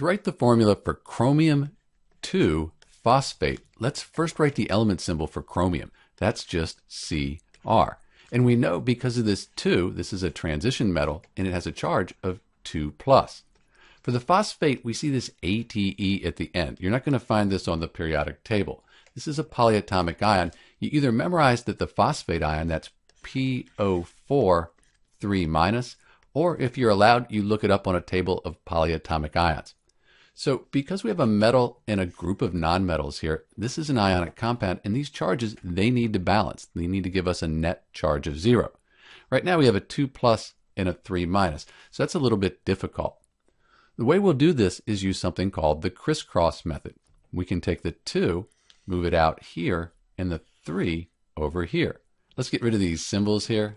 To write the formula for chromium 2 phosphate, let's first write the element symbol for chromium. That's just Cr. And we know because of this 2, this is a transition metal, and it has a charge of 2 plus. For the phosphate, we see this ATE at the end. You're not going to find this on the periodic table. This is a polyatomic ion. You either memorize that the phosphate ion, that's PO4 3 minus, or if you're allowed, you look it up on a table of polyatomic ions. So because we have a metal and a group of nonmetals here, this is an ionic compound, and these charges, they need to balance. They need to give us a net charge of zero. Right now we have a 2 plus and a 3 minus, so that's a little bit difficult. The way we'll do this is use something called the crisscross method. We can take the 2, move it out here, and the 3 over here. Let's get rid of these symbols here.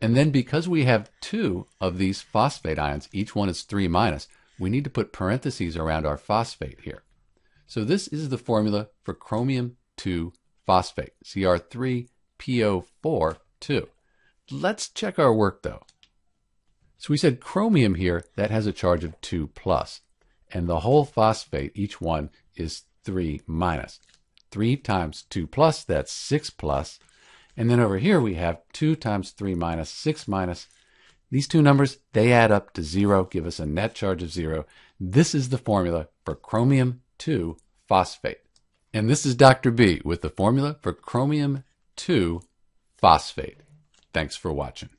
And then because we have two of these phosphate ions, each one is 3 minus, we need to put parentheses around our phosphate here. So this is the formula for chromium 2 phosphate, Cr3PO4 2. Let's check our work though. So we said chromium here, that has a charge of 2 plus, and the whole phosphate, each one, is 3 minus. 3 times 2 plus, that's 6 plus, and then over here we have 2 times 3 minus 6 minus. These two numbers, they add up to 0, give us a net charge of 0. This is the formula for chromium 2 phosphate. And this is Dr. B with the formula for chromium 2 phosphate. Thanks for watching.